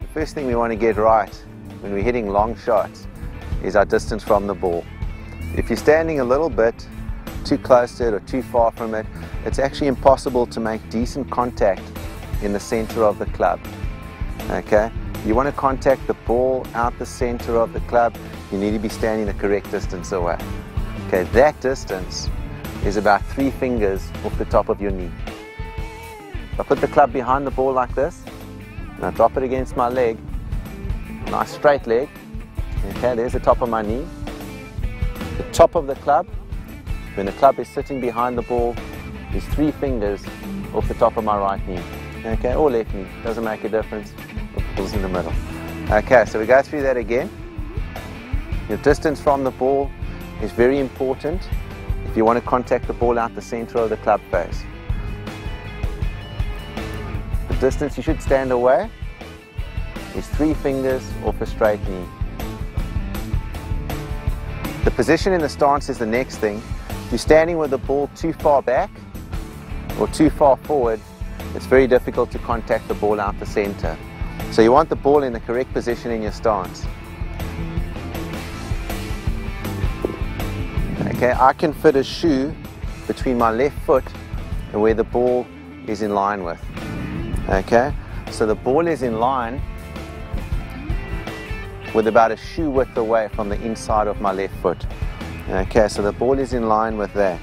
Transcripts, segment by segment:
The first thing we want to get right when we're hitting long shots is our distance from the ball. If you're standing a little bit too close to it or too far from it, it's actually impossible to make decent contact in the center of the club. Okay? You want to contact the ball out the center of the club, you need to be standing the correct distance away. Okay, that distance is about three fingers off the top of your knee. I put the club behind the ball like this, and I drop it against my leg, nice straight leg, okay, there's the top of my knee. The top of the club, when the club is sitting behind the ball, is three fingers off the top of my right knee, okay, or left knee, doesn't make a difference, the ball's in the middle. Okay, so we go through that again. Your distance from the ball is very important you want to contact the ball out the center of the club face. The distance you should stand away is three fingers off a straight knee. The position in the stance is the next thing. If you're standing with the ball too far back or too far forward, it's very difficult to contact the ball out the center. So you want the ball in the correct position in your stance. Okay, I can fit a shoe between my left foot and where the ball is in line with. Okay, so the ball is in line with about a shoe width away from the inside of my left foot. Okay, so the ball is in line with that.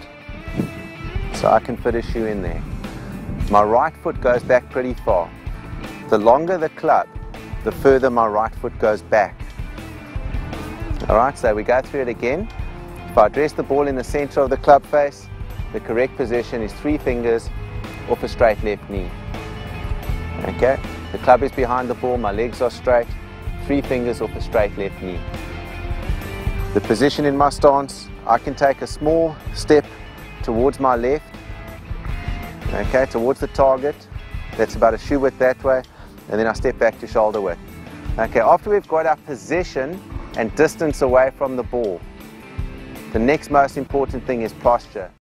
So I can fit a shoe in there. My right foot goes back pretty far. The longer the club, the further my right foot goes back. All right, so we go through it again. If I address the ball in the center of the club face, the correct position is three fingers off a straight left knee. Okay, the club is behind the ball, my legs are straight, three fingers off a straight left knee. The position in my stance, I can take a small step towards my left, okay, towards the target. That's about a shoe width that way, and then I step back to shoulder width. Okay, after we've got our position and distance away from the ball, the next most important thing is posture.